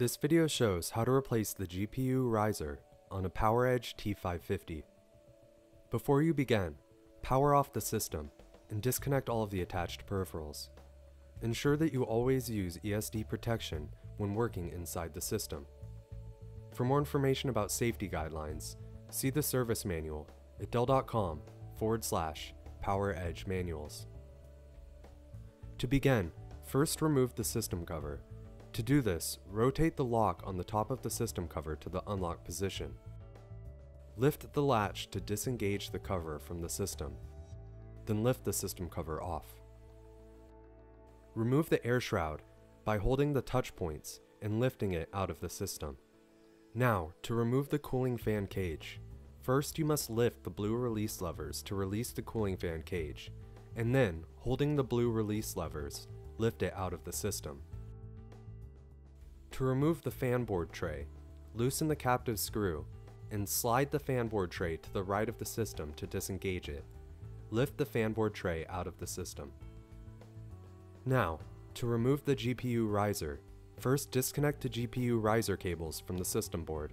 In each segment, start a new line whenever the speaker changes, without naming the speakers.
This video shows how to replace the GPU riser on a PowerEdge T550. Before you begin, power off the system and disconnect all of the attached peripherals. Ensure that you always use ESD protection when working inside the system. For more information about safety guidelines, see the service manual at dell.com forward slash PowerEdge manuals. To begin, first remove the system cover. To do this, rotate the lock on the top of the system cover to the unlock position. Lift the latch to disengage the cover from the system. Then lift the system cover off. Remove the air shroud by holding the touch points and lifting it out of the system. Now, to remove the cooling fan cage. First, you must lift the blue release levers to release the cooling fan cage, and then, holding the blue release levers, lift it out of the system. To remove the fan board tray, loosen the captive screw and slide the fan board tray to the right of the system to disengage it. Lift the fan board tray out of the system. Now, to remove the GPU riser, first disconnect the GPU riser cables from the system board.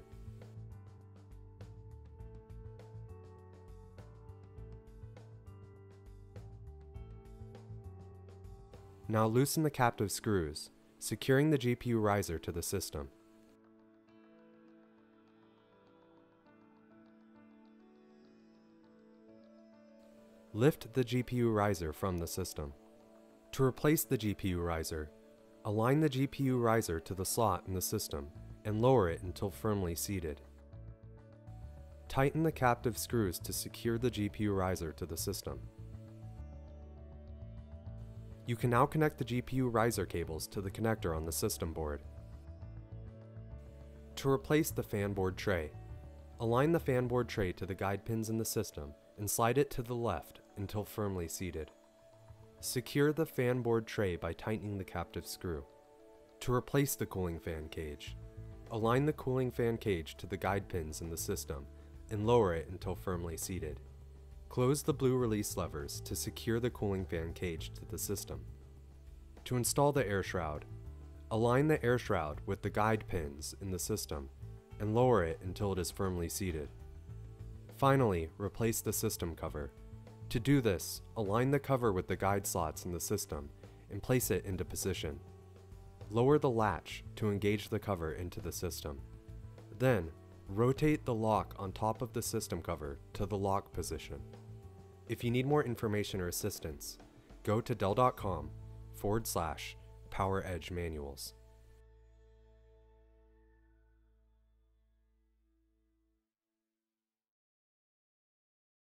Now loosen the captive screws, securing the GPU riser to the system. Lift the GPU riser from the system. To replace the GPU riser, align the GPU riser to the slot in the system and lower it until firmly seated. Tighten the captive screws to secure the GPU riser to the system. You can now connect the GPU riser cables to the connector on the system board. To replace the fan board tray, align the fan board tray to the guide pins in the system and slide it to the left until firmly seated. Secure the fan board tray by tightening the captive screw. To replace the cooling fan cage, align the cooling fan cage to the guide pins in the system and lower it until firmly seated. Close the blue release levers to secure the cooling fan cage to the system. To install the air shroud, align the air shroud with the guide pins in the system and lower it until it is firmly seated. Finally, replace the system cover. To do this, align the cover with the guide slots in the system and place it into position. Lower the latch to engage the cover into the system. Then, rotate the lock on top of the system cover to the lock position. If you need more information or assistance, go to dell.com forward slash PowerEdge manuals.